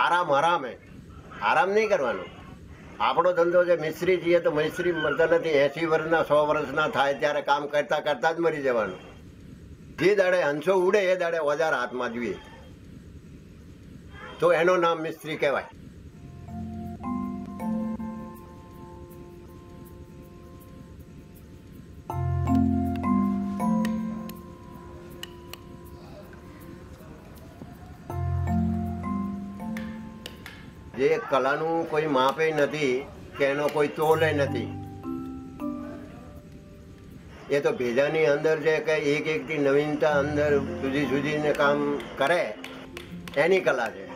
આરામ હરામે આરામ નહીં કરવાનો. આપણો ધંધો છે મિસ્ત્રી છીએ તો મિસ્ત્રી મળતા નથી. એંસી વર્ષના, સો વર્ષના થાય ત્યારે કામ કરતા કરતા જ મરી જવાનું. જે દાડે હંસો ઉડે, એ દાડે ઓજાર હાથમાં જોઈએ તો એનું નામ મિસ્ત્રી કહેવાય. જે કલાનું કોઈ માપે નથી, કે એનો કોઈ તોલે નથી. એ તો ભેજાની અંદર છે કે એક એકથી નવીનતા અંદર જુદી જુદીને કામ કરે, એની કલા છે.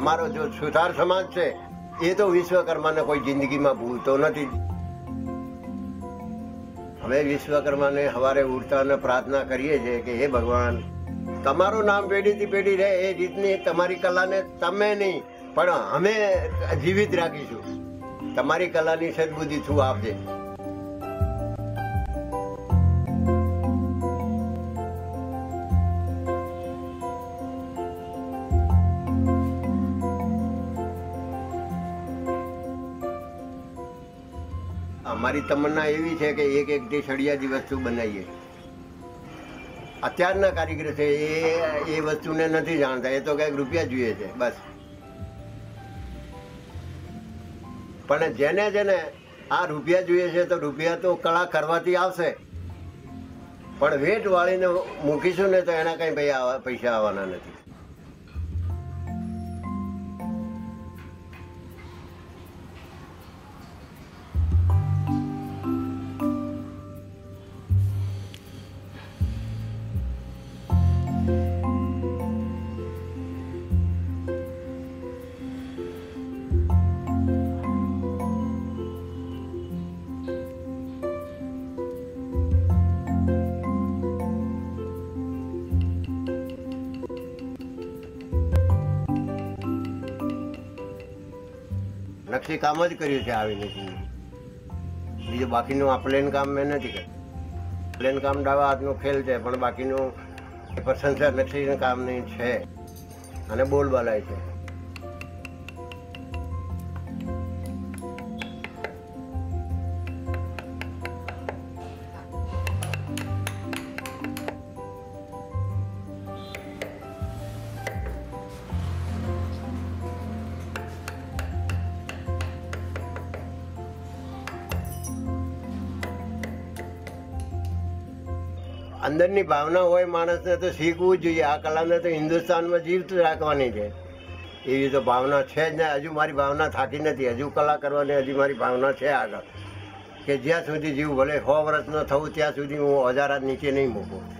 અમારો જો સુથાર સમાજ છે, એ તો વિશ્વકર્માને કોઈ જિંદગીમાં ભૂલતો નથી. અમે વિશ્વકર્માને સવારે ઉઠતા અને પ્રાર્થના કરીએ છીએ કે હે ભગવાન, તમારું નામ પેઢીથી પેઢી રહે, એ રીતની તમારી કલાને તમે નહીં, પણ અમે જીવિત રાખીશું. તમારી કલાની સદબુદ્ધિ છું આપજે અમારી તમન્ના એવી છે કે એક એક થી સળિયાથી વસ્તુ બનાવીએ. અત્યારના કારીગર છે, એ એ વસ્તુને નથી જાણતા, એ તો કંઈક રૂપિયા જોઈએ છે, બસ. પણ જેને જેને આ રૂપિયા જોઈએ છે, તો રૂપિયા તો કળા કરવાથી આવશે. પણ વેટ વાળીને મૂકીશું ને તો એના કંઈ પૈસા આવવાના નથી. નકશી કામ જ કર્યું છે આવી નથી બીજું બાકીનું આ પ્લેન કામ મેં નથી કર્યું. પ્લેન કામ ડાવા હાથનો ખેલ છે, પણ બાકીનું પ્રશંસા નકશીનું કામ નહીં છે. અને બોલબાલાય છે. અંદરની ભાવના હોય માણસને તો શીખવું જોઈએ. આ કલાને તો હિન્દુસ્તાનમાં જીવત રાખવાની છે. એવી તો ભાવના છે જ ને. હજુ મારી ભાવના થાકી નથી. હજુ કલા કરવાની હજુ મારી ભાવના છે આગળ. કે જ્યાં સુધી જીવ ભલે સો વર્ષનો થવું ત્યાં સુધી હું હજારા નીચે નહીં મૂકું.